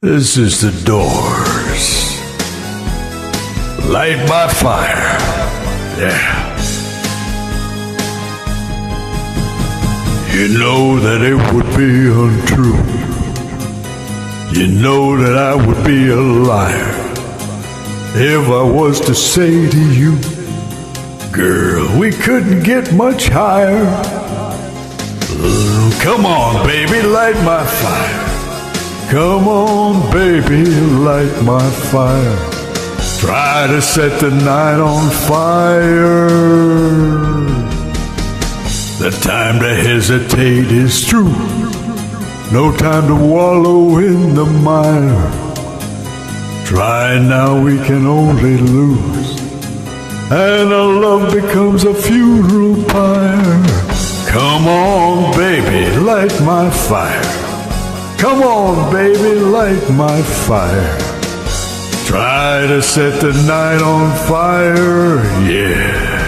This is the doors. Light my fire. Yeah. You know that it would be untrue. You know that I would be a liar if I was to say to you, girl, we couldn't get much higher. Come on, baby, light my fire. Come on, baby, light my fire. Try to set the night on fire. The time to hesitate is through. No time to wallow in the mire. Try now, we can only lose. And our love becomes a funeral pyre. Come on, baby, light my fire. Come on, baby, light my fire. Try to set the night on fire, yeah.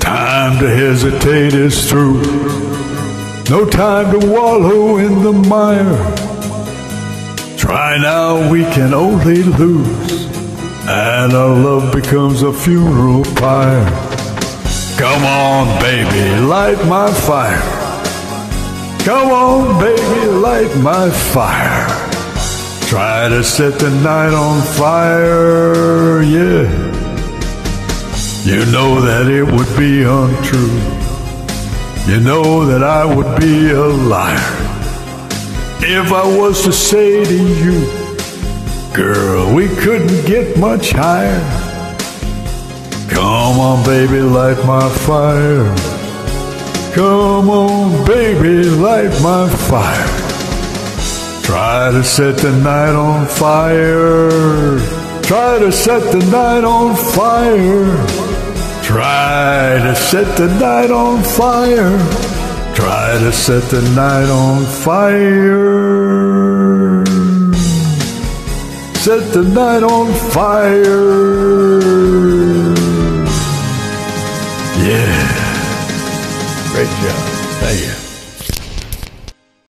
Time to hesitate is through. No time to wallow in the mire. Try now, we can only lose. And our love becomes a funeral pyre. Come on, baby, light my fire. Come on, baby, light my fire. Try to set the night on fire, yeah. You know that it would be untrue. You know that I would be a liar if I was to say to you, girl, we couldn't get much higher. Come on, baby, light my fire. Come on, baby, light my fire. Try to set the night on fire. Try to set the night on fire. Try to set the night on fire. Try to set the night on fire. Set the night on fire. Yeah. Great job. Thank you.